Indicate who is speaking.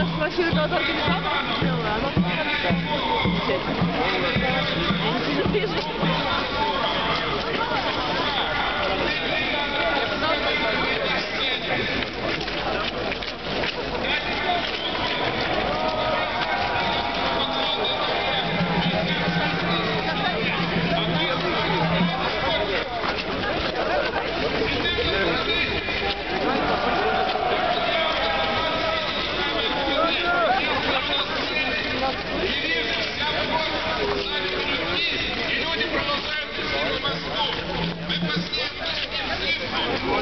Speaker 1: Teraz właśnie wygląda to wygląda, no, no, no, no, Gracias.